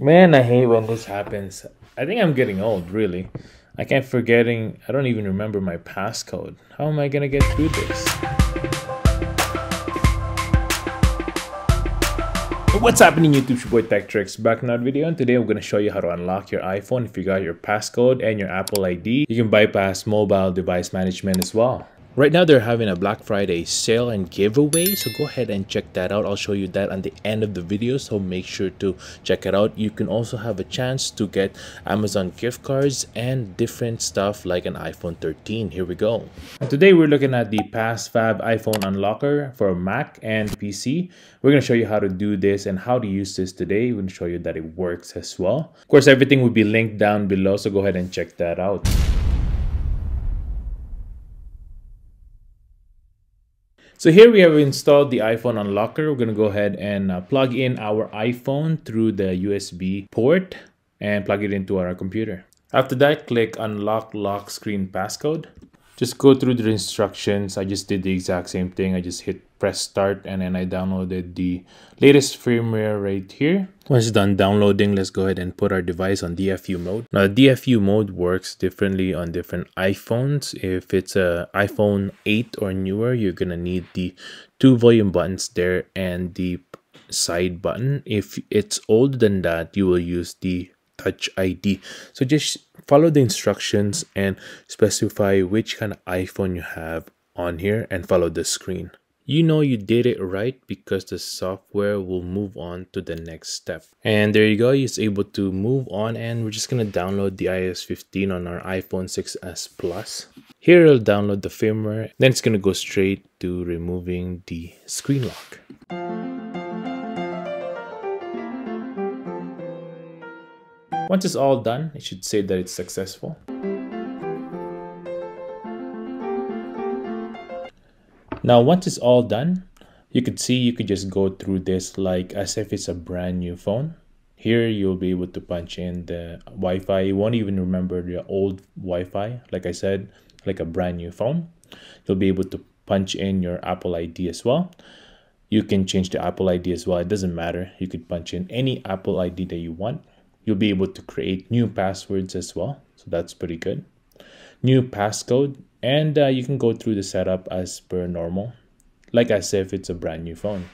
Man, I hate when this happens. I think I'm getting old, really. I can't forgetting, I don't even remember my passcode. How am I gonna get through this? What's happening YouTube, your boy Tech TRX back in another video and today I'm going to show you how to unlock your iPhone if you got your passcode and your Apple ID. You can bypass mobile device management as well. Right now they're having a Black Friday sale and giveaway so go ahead and check that out. I'll show you that on the end of the video so make sure to check it out. You can also have a chance to get Amazon gift cards and different stuff like an iPhone 13. Here we go. Today we're looking at the PassFab iPhone Unlocker for Mac and PC. We're going to show you how to do this and how to use this today. We're going to show you that it works as well. Of course everything will be linked down below so go ahead and check that out. So here we have installed the iPhone unlocker. We're going to go ahead and uh, plug in our iPhone through the USB port and plug it into our computer. After that, click unlock lock screen passcode. Just go through the instructions. I just did the exact same thing. I just hit press start and then I downloaded the latest firmware right here. Once done downloading, let's go ahead and put our device on DFU mode. Now DFU mode works differently on different iPhones. If it's a iPhone 8 or newer, you're gonna need the two volume buttons there and the side button. If it's older than that, you will use the touch ID. So just follow the instructions and specify which kind of iPhone you have on here and follow the screen you know you did it right because the software will move on to the next step. And there you go, it's able to move on and we're just going to download the iOS 15 on our iPhone 6s Plus. Here it'll download the firmware, then it's going to go straight to removing the screen lock. Once it's all done, it should say that it's successful. Now, once it's all done, you could see you could just go through this like as if it's a brand new phone. Here, you'll be able to punch in the Wi-Fi. You won't even remember the old Wi-Fi. Like I said, like a brand new phone. You'll be able to punch in your Apple ID as well. You can change the Apple ID as well. It doesn't matter. You could punch in any Apple ID that you want. You'll be able to create new passwords as well. So that's pretty good. New passcode and uh, you can go through the setup as per normal like I said, if it's a brand new phone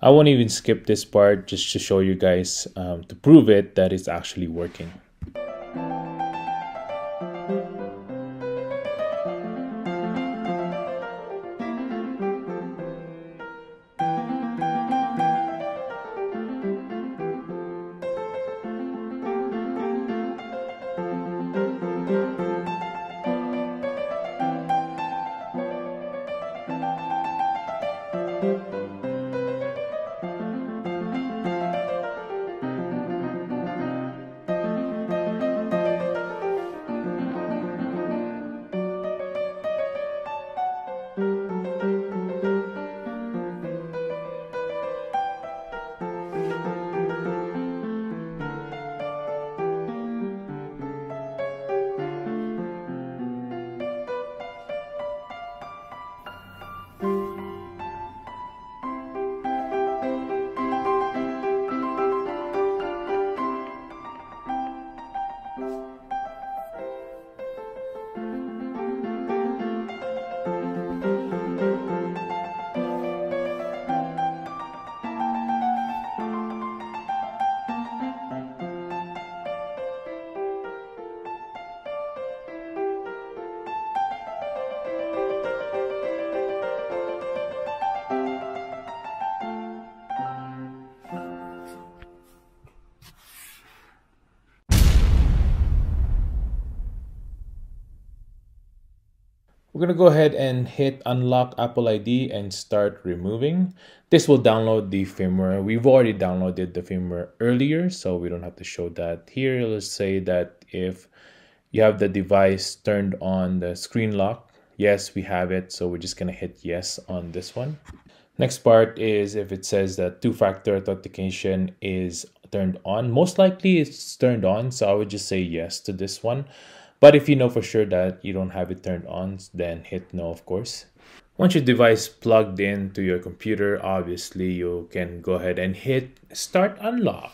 i won't even skip this part just to show you guys um, to prove it that it's actually working We're going to go ahead and hit unlock Apple ID and start removing. This will download the firmware. We've already downloaded the firmware earlier, so we don't have to show that here. Let's say that if you have the device turned on the screen lock, yes, we have it. So we're just going to hit yes on this one. Next part is if it says that two-factor authentication is turned on. Most likely it's turned on, so I would just say yes to this one. But if you know for sure that you don't have it turned on, then hit no, of course. Once your device plugged in to your computer, obviously you can go ahead and hit start unlock.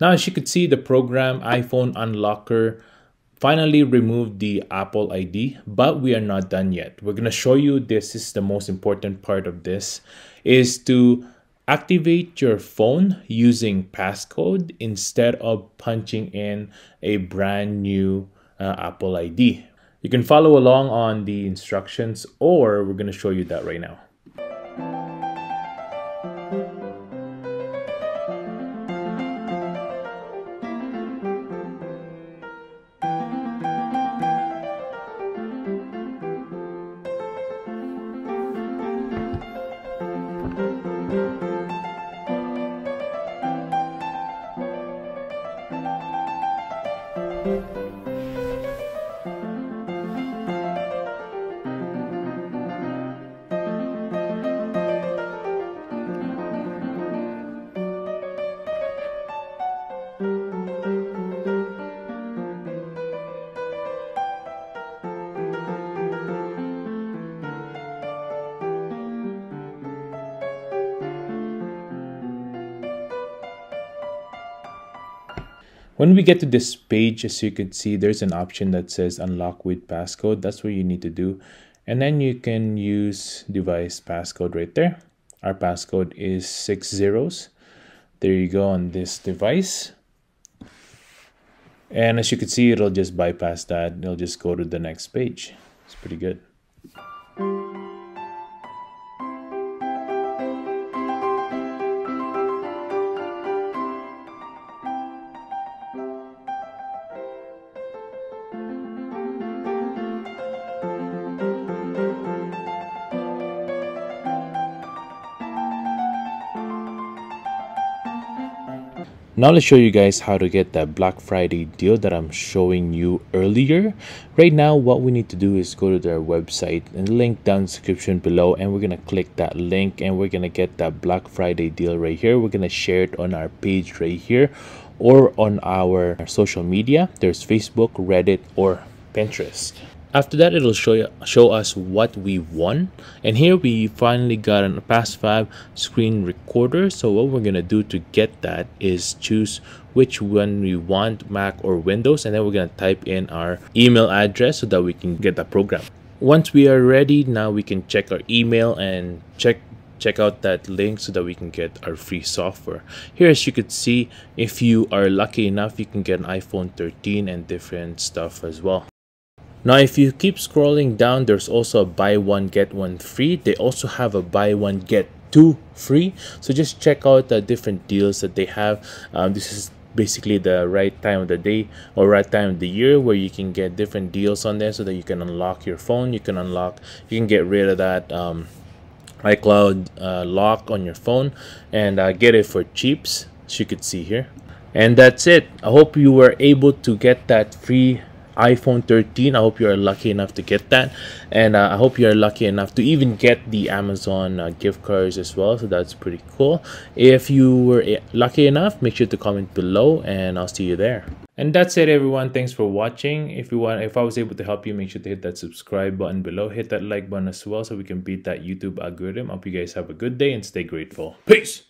Now, as you could see, the program iPhone Unlocker finally removed the Apple ID, but we are not done yet. We're gonna show you this is the most important part of this, is to activate your phone using passcode instead of punching in a brand new uh, Apple ID. You can follow along on the instructions or we're gonna show you that right now. When we get to this page, as you can see, there's an option that says unlock with passcode. That's what you need to do. And then you can use device passcode right there. Our passcode is six zeros. There you go on this device. And as you can see, it'll just bypass that. It'll just go to the next page. It's pretty good. Now let's show you guys how to get that Black Friday deal that I'm showing you earlier. Right now, what we need to do is go to their website and link down description below and we're going to click that link and we're going to get that Black Friday deal right here. We're going to share it on our page right here or on our social media. There's Facebook, Reddit, or Pinterest. After that, it'll show you, show us what we won. And here we finally got a PassFab screen recorder. So what we're gonna do to get that is choose which one we want, Mac or Windows, and then we're gonna type in our email address so that we can get the program. Once we are ready, now we can check our email and check check out that link so that we can get our free software here as you could see if you are lucky enough you can get an iphone 13 and different stuff as well now, if you keep scrolling down, there's also a buy one, get one free. They also have a buy one, get two free. So just check out the different deals that they have. Um, this is basically the right time of the day or right time of the year where you can get different deals on there so that you can unlock your phone. You can unlock, you can get rid of that um, iCloud uh, lock on your phone and uh, get it for cheaps, as you could see here. And that's it. I hope you were able to get that free iPhone 13. I hope you're lucky enough to get that. And uh, I hope you're lucky enough to even get the Amazon uh, gift cards as well. So that's pretty cool. If you were eh, lucky enough, make sure to comment below and I'll see you there. And that's it everyone. Thanks for watching. If you want if I was able to help you, make sure to hit that subscribe button below. Hit that like button as well so we can beat that YouTube algorithm. I hope you guys have a good day and stay grateful. Peace!